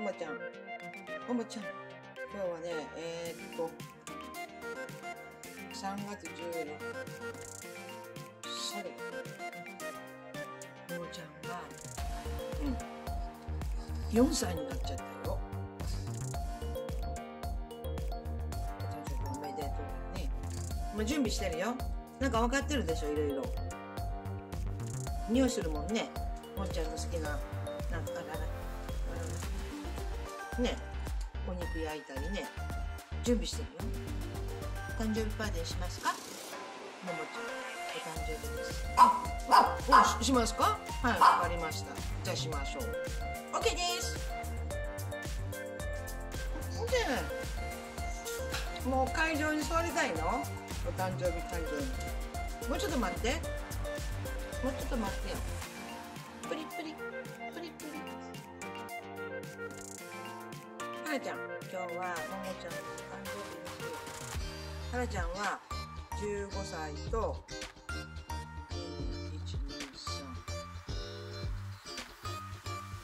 ももちゃん。ももちゃん。今日はね、えー、っと、3月16それ。ももちゃんが、うん、4歳になっちゃったよ。誕生日おめでとうね。もう準備してるよ。なんか分かってるでしょ、いろいろ。匂いするもんね。もっちゃんの好きな、なんかあらら。うんね、お肉焼いたりね。準備してるよ。誕生日パーティーしますか？ももちゃん、お誕生日です。あ、あ、ししますか？はい、わかりました。じゃあしましょう。OK です。で、もう会場に座りたいの？お誕生日会場に。もうちょっと待って。もうちょっと待ってよ。プリプリ、プリプリ。はらちゃん、今日はももちゃんの誕生日です。はらちゃんは15歳と、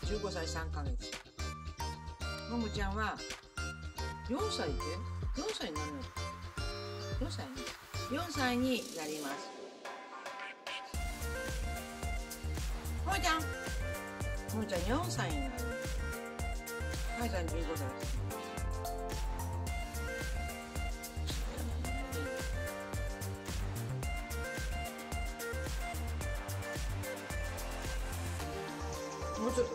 1235歳3ヶ月。ももちゃんは4歳で ?4 歳になるの ?4 歳ね。4歳になります。ももちゃんももちゃん4歳になる。はいちゃん15歳です。もうちょっと、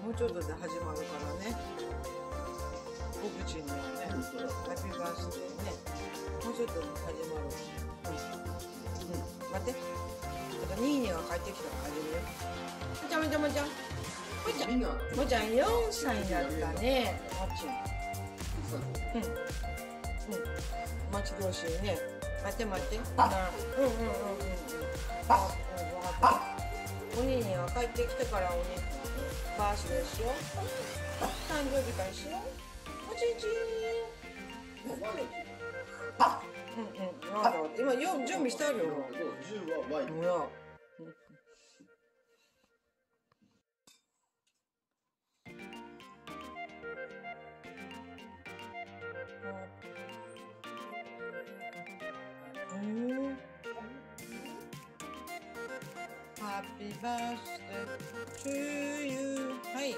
もうちょっとで始まるからね。お口にはね、ハッピーバースデーね。もうちょっとで始まる。うん。うん。待って。あと、ニーニーが帰ってきたら始めるよ。もちゃんもちゃんもちゃ。もちゃん。もちゃん4歳になったね。もちゃん。うん。うん。待ち遠しいね。待って待って。なうんうんうんうんうん。あ、うん、わかった。お兄には帰ってきてからお兄バースデーしよう。誕生日会しよう。おちんちん。あ、うんうん。なんだ今よ準備してあるよ。10は Y ほら。Happy birthday to you. はい。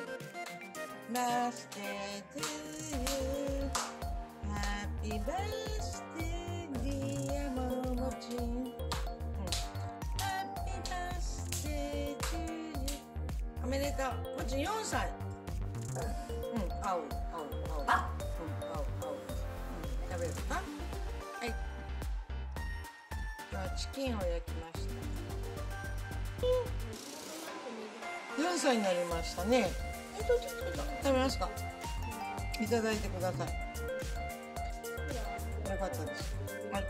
birthday to you. Happy birthday, dear ももちん。Happy birthday to you. おめでとう。もちん4歳。うん、青、青、青。うん、青、青。うん、食べるかはい。今日はチキンを焼きました。4歳になりましたね？食べますか？いただいてください。よかったです。はい。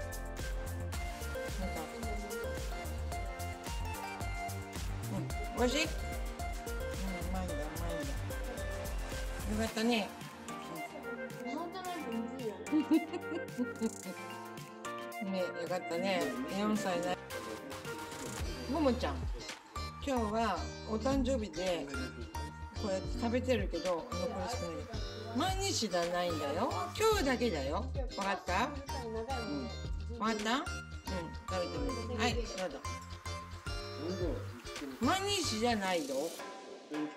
なんかうん、美味しい？うん、うまいんだ、うまいんだ。よかったね。ね、よかったね。4歳な。ももちゃん。今日はお誕生日でこうやって食べてるけど残り少ない。毎日じゃないんだよ。今日だけだよ。わかった？うん。わかった？うん。食べてみる。はいどうぞ。毎日じゃないよ。うん